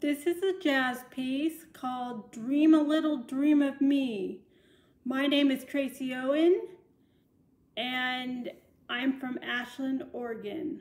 This is a jazz piece called Dream a Little Dream of Me. My name is Tracy Owen and I'm from Ashland, Oregon.